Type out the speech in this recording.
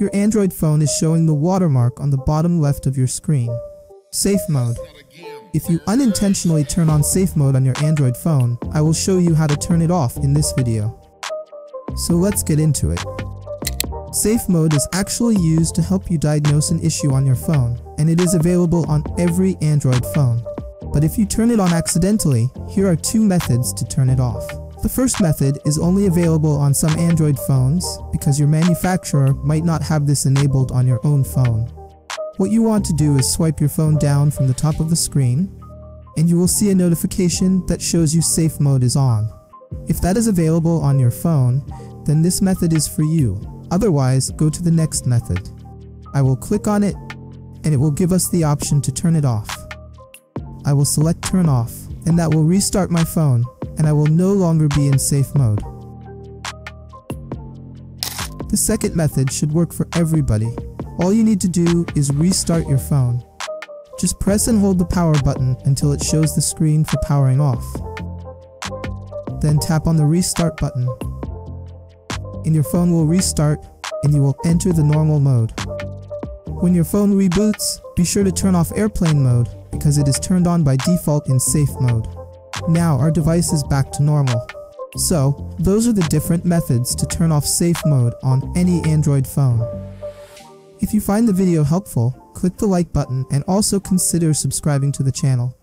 Your Android phone is showing the watermark on the bottom left of your screen. Safe mode. If you unintentionally turn on safe mode on your Android phone, I will show you how to turn it off in this video. So let's get into it. Safe mode is actually used to help you diagnose an issue on your phone, and it is available on every Android phone. But if you turn it on accidentally, here are two methods to turn it off. The first method is only available on some Android phones because your manufacturer might not have this enabled on your own phone. What you want to do is swipe your phone down from the top of the screen, and you will see a notification that shows you safe mode is on. If that is available on your phone, then this method is for you. Otherwise, go to the next method. I will click on it, and it will give us the option to turn it off. I will select turn off, and that will restart my phone, and I will no longer be in safe mode. The second method should work for everybody. All you need to do is restart your phone. Just press and hold the power button until it shows the screen for powering off. Then tap on the restart button. And your phone will restart and you will enter the normal mode. When your phone reboots, be sure to turn off airplane mode because it is turned on by default in safe mode. Now our device is back to normal. So, those are the different methods to turn off safe mode on any Android phone. If you find the video helpful, click the like button and also consider subscribing to the channel.